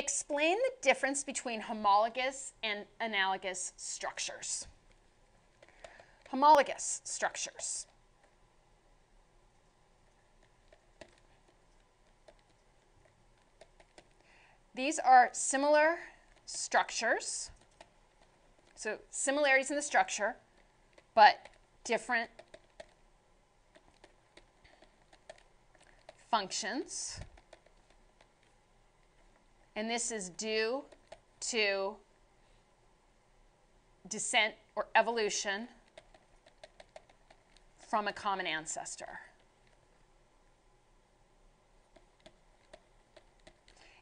Explain the difference between homologous and analogous structures. Homologous structures. These are similar structures. So similarities in the structure, but different functions. And this is due to descent or evolution from a common ancestor.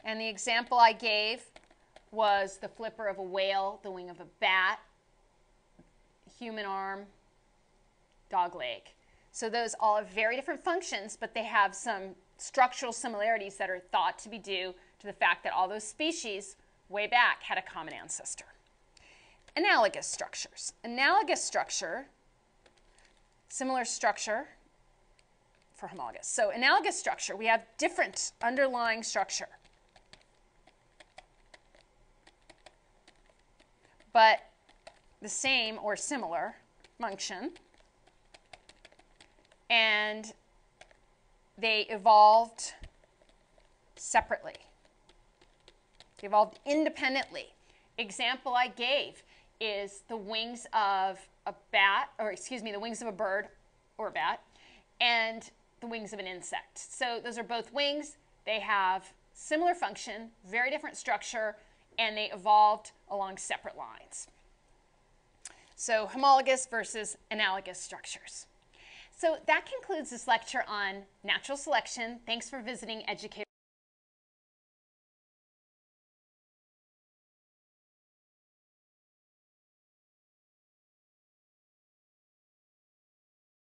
And the example I gave was the flipper of a whale, the wing of a bat, human arm, dog leg. So those all have very different functions, but they have some structural similarities that are thought to be due to the fact that all those species way back had a common ancestor. Analogous structures. Analogous structure, similar structure for homologous. So analogous structure, we have different underlying structure. but the same or similar function. And they evolved separately. They evolved independently. Example I gave is the wings of a bat, or excuse me, the wings of a bird or a bat, and the wings of an insect. So those are both wings. They have similar function, very different structure, and they evolved along separate lines. So homologous versus analogous structures. So that concludes this lecture on natural selection. Thanks for visiting Educator.